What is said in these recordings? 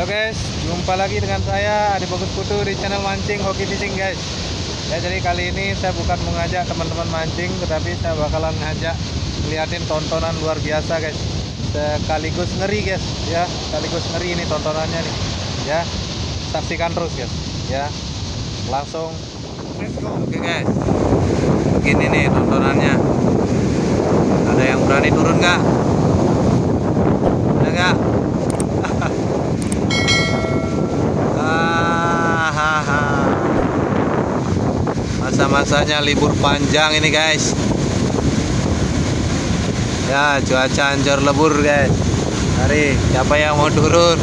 Halo guys, jumpa lagi dengan saya Adi Bagus Putu di channel mancing hoki fishing guys. Ya jadi kali ini saya bukan mengajak teman-teman mancing, tetapi saya bakalan ngajak liatin tontonan luar biasa guys. Sekaligus ngeri guys, ya sekaligus ngeri ini tontonannya nih, ya saksikan terus guys, ya langsung. Oke guys, begini nih tontonannya. Ada yang berani turun nggak? Ada nggak? Masa-masanya libur panjang ini guys. Ya cuaca hancur lebur guys. Mari siapa yang mau turun?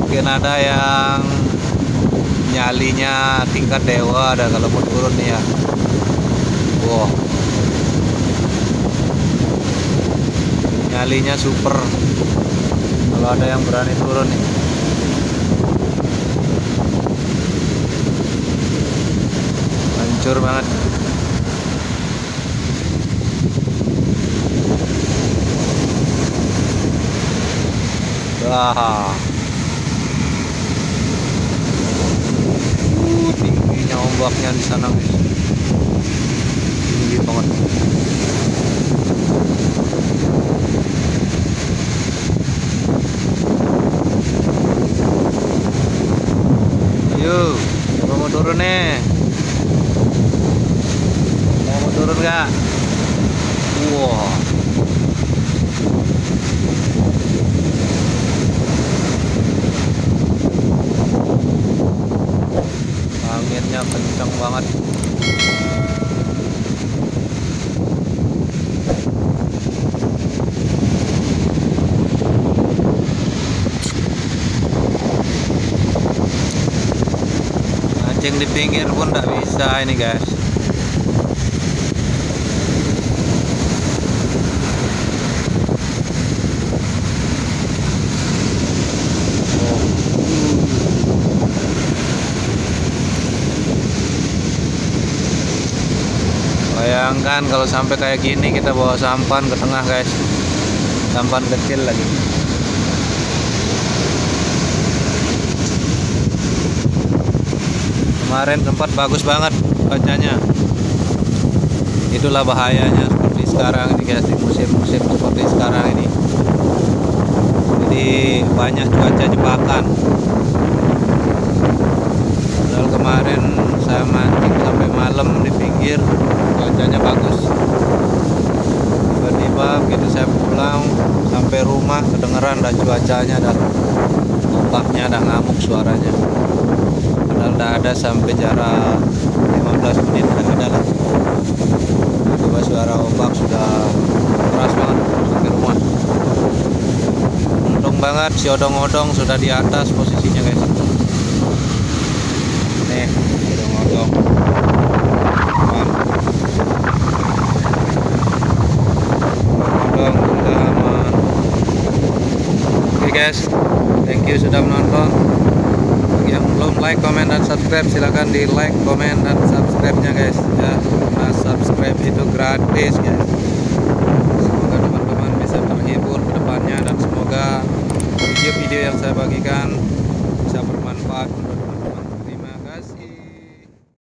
Mungkin ada yang nyalinya tingkat dewa ada kalau mau turun nih ya. Wow. Nyalinya super. Kalau ada yang berani turun nih. Hancur banget. Wah. Uh, tingginya ombaknya di sana guys. Tinggi banget. Ayo, siapa mau turun nih? Mau mau turun nggak? Wow. Anginnya kencang banget. Mancing di pinggir pun tidak bisa ini guys. Bayangkan kalau sampai kayak gini kita bawa sampan ke tengah guys. Sampan kecil lagi. Kemarin tempat bagus banget bacanya. Itulah bahayanya seperti sekarang ini guys di musim-musim seperti sekarang ini. Jadi banyak cuaca jebakan. Padahal kemarin saya mancing sampai malam di pinggir cuacanya bagus. Tiba-tiba begitu saya pulang sampai rumah kedengeran dan cuacanya dan ombaknya ada ngamuk suaranya. Padahal tidak ada sampai jarak 15 menit tidak ada lah. Coba suara ombak sudah keras banget sampai rumah. Untung banget si odong-odong sudah di atas posisinya guys nih odong-odong aman odong sudah aman oke guys. Thank you sudah menonton. Bagi yang belum like, comment, dan subscribe silahkan di like, comment, dan subscribe-nya guys. Ya nah subscribe itu gratis guys. Semoga teman-teman bisa terhibur ke depannya dan semoga video-video yang saya bagikan bisa bermanfaat